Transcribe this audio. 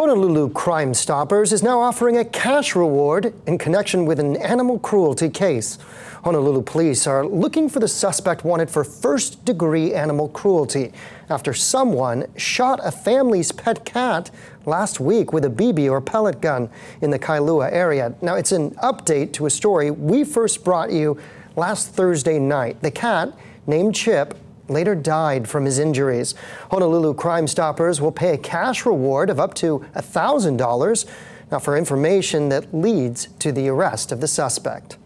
Honolulu Crime Stoppers is now offering a cash reward in connection with an animal cruelty case. Honolulu police are looking for the suspect wanted for first degree animal cruelty after someone shot a family's pet cat last week with a BB or pellet gun in the Kailua area. Now, it's an update to a story we first brought you last Thursday night. The cat, named Chip, later died from his injuries. Honolulu Crime Stoppers will pay a cash reward of up to $1,000 now for information that leads to the arrest of the suspect.